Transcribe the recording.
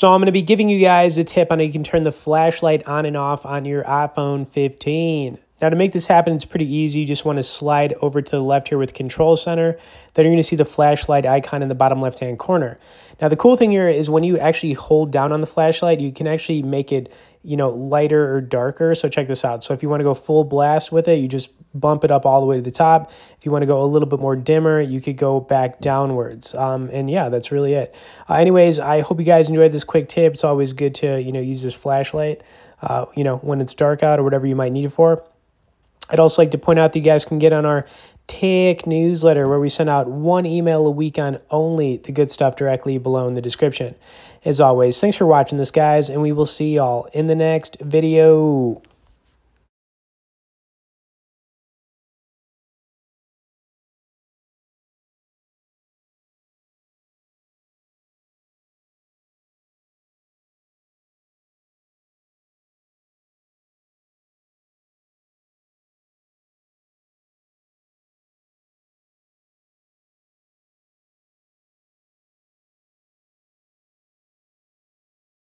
So I'm going to be giving you guys a tip on how you can turn the flashlight on and off on your iPhone 15. Now to make this happen, it's pretty easy. You just want to slide over to the left here with Control Center. Then you're going to see the flashlight icon in the bottom left-hand corner. Now the cool thing here is when you actually hold down on the flashlight, you can actually make it you know, lighter or darker. So check this out. So if you want to go full blast with it, you just bump it up all the way to the top. If you want to go a little bit more dimmer, you could go back downwards. Um, and yeah, that's really it. Uh, anyways, I hope you guys enjoyed this quick tip. It's always good to, you know, use this flashlight, uh, you know, when it's dark out or whatever you might need it for. I'd also like to point out that you guys can get on our Tech newsletter where we send out one email a week on only the good stuff directly below in the description. As always, thanks for watching this, guys, and we will see y'all in the next video.